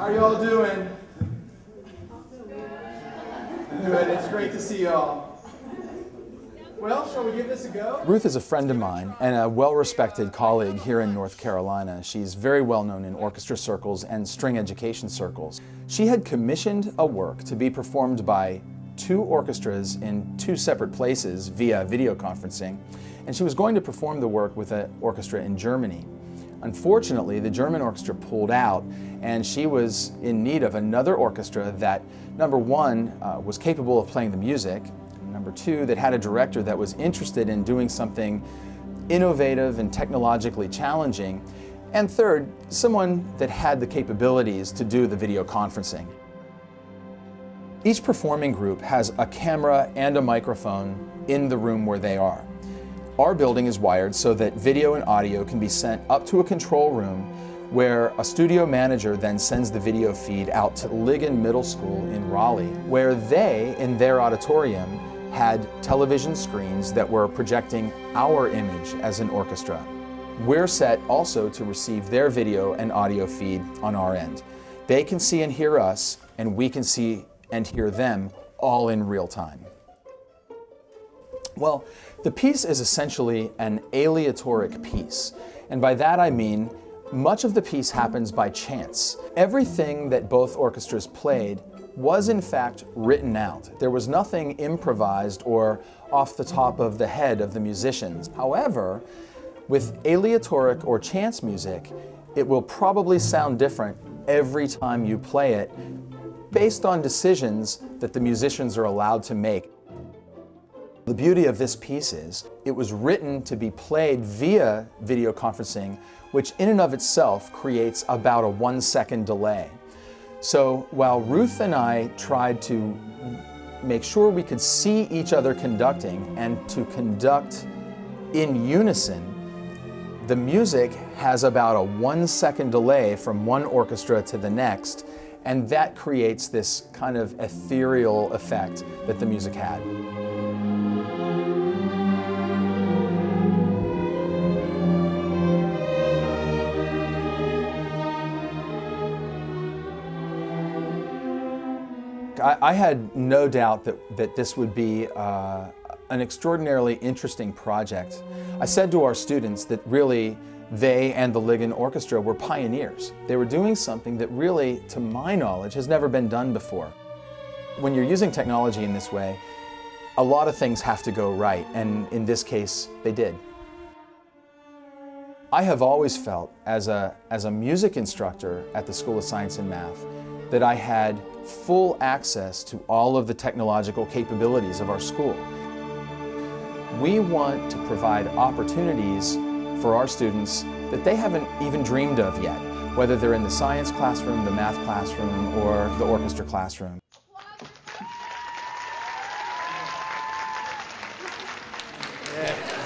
How are y'all doing? Good, it's great to see y'all. Well, shall we give this a go? Ruth is a friend of mine and a well-respected colleague here in North Carolina. She's very well known in orchestra circles and string education circles. She had commissioned a work to be performed by two orchestras in two separate places via video conferencing, and she was going to perform the work with an orchestra in Germany. Unfortunately, the German orchestra pulled out, and she was in need of another orchestra that, number one, uh, was capable of playing the music, number two, that had a director that was interested in doing something innovative and technologically challenging, and third, someone that had the capabilities to do the video conferencing. Each performing group has a camera and a microphone in the room where they are. Our building is wired so that video and audio can be sent up to a control room where a studio manager then sends the video feed out to Ligon Middle School in Raleigh, where they, in their auditorium, had television screens that were projecting our image as an orchestra. We're set also to receive their video and audio feed on our end. They can see and hear us, and we can see and hear them all in real time. Well, the piece is essentially an aleatoric piece, and by that I mean much of the piece happens by chance. Everything that both orchestras played was in fact written out. There was nothing improvised or off the top of the head of the musicians. However, with aleatoric or chance music, it will probably sound different every time you play it based on decisions that the musicians are allowed to make. The beauty of this piece is it was written to be played via video conferencing, which in and of itself creates about a one second delay. So while Ruth and I tried to make sure we could see each other conducting and to conduct in unison, the music has about a one second delay from one orchestra to the next, and that creates this kind of ethereal effect that the music had. I, I, had no doubt that, that this would be uh, an extraordinarily interesting project. I said to our students that really they and the Ligon Orchestra were pioneers. They were doing something that really, to my knowledge, has never been done before. When you're using technology in this way, a lot of things have to go right, and in this case, they did. I have always felt, as a, as a music instructor at the School of Science and Math, that I had full access to all of the technological capabilities of our school. We want to provide opportunities for our students that they haven't even dreamed of yet, whether they're in the science classroom, the math classroom, or the orchestra classroom. Yeah.